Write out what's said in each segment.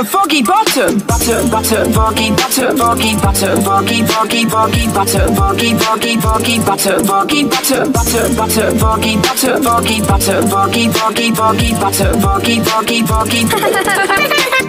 To Foggy Bottom, butter, butter, foggy, butter, foggy, butter, foggy, foggy, foggy, butter, foggy, foggy, foggy, butter, foggy, butter, butter, butter, foggy, butter, foggy, butter, foggy, foggy, foggy, butter, foggy, foggy, foggy.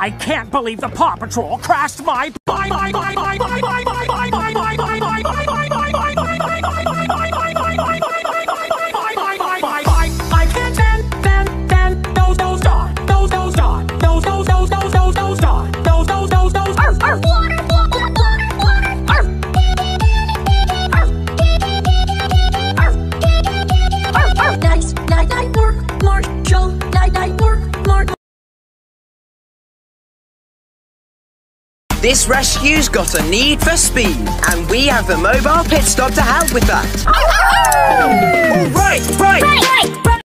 I can't believe the Paw Patrol crashed my... my, my, my, my, my, my. This rescue's got a need for speed, and we have the mobile pit stop to help with that. Oh! All right, right, right. right. right.